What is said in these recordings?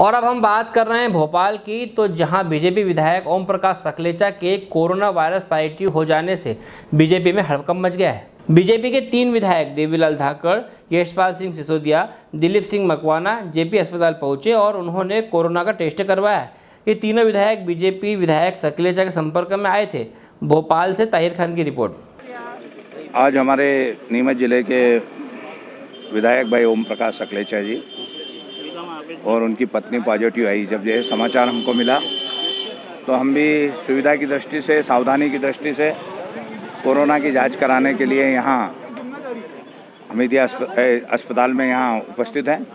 और अब हम बात कर रहे हैं भोपाल की तो जहाँ बीजेपी विधायक ओम प्रकाश सकलेचा के कोरोना वायरस पॉजिटिव हो जाने से बीजेपी में हड़कम मच गया है। बीजेपी के तीन विधायक, देवीलाल धाकड़, यशपाल सिंह सिसोदिया, दिलीप सिंह मकवाना, जेपी अस्पताल पहुँचे और उन्होंने कोरोना का टेस्ट करवाया। ये तीनों विधायक बीजेपी विधायक सकलेचा के संपर्क में आए थे। भोपाल से ताहिर खान की रिपोर्ट। आज हमारे नीमच ज़िले के विधायक भाई ओम प्रकाश सकलेचा जी और उनकी पत्नी पॉजिटिव आई। जब यह समाचार हमको मिला तो हम भी सुविधा की दृष्टि से, सावधानी की दृष्टि से कोरोना की जाँच कराने के लिए यहाँ हमीदिया अस्पताल में यहाँ उपस्थित हैं।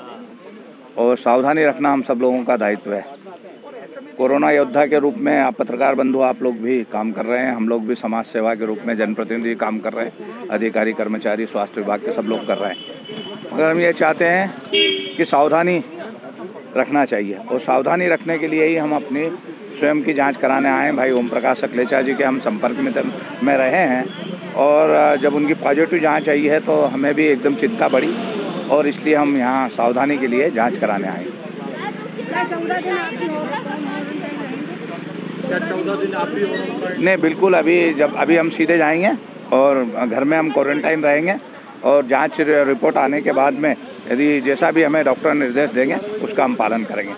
और सावधानी रखना हम सब लोगों का दायित्व है। कोरोना योद्धा के रूप में आप पत्रकार बंधु, आप लोग भी काम कर रहे हैं। हम लोग भी समाज सेवा के रूप में जनप्रतिनिधि काम कर रहे हैं। अधिकारी, कर्मचारी, स्वास्थ्य विभाग के सब लोग कर रहे हैं। मगर हम ये चाहते हैं कि सावधानी रखना चाहिए। और सावधानी रखने के लिए ही हम अपनी स्वयं की जाँच कराने आए हैं। भाई ओम प्रकाश सकलेचा जी के हम संपर्क में में रहे हैं। और जब उनकी पॉजिटिव जाँच आई है तो हमें भी एकदम चिंता बढ़ी। और इसलिए हम यहाँ सावधानी के लिए जाँच कराने आए नहीं बिल्कुल अभी जब अभी हम सीधे जाएँगे और घर में हम क्वारंटाइन रहेंगे। और जाँच रिपोर्ट आने के बाद में यदि जैसा भी हमें डॉक्टर निर्देश देंगे, उसका हम पालन करेंगे।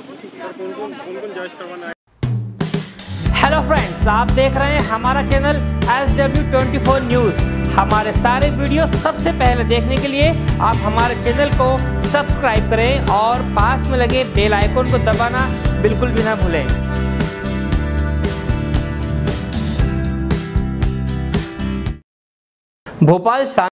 हेलो फ्रेंड्स आप देख रहे हैं हमारा channel S W twenty four news हमारे सारे वीडियो सबसे पहले देखने के लिए आप हमारे चैनल को सब्सक्राइब करें और पास में लगे बेल आइकन को दबाना बिल्कुल भी ना भूलें। भोपाल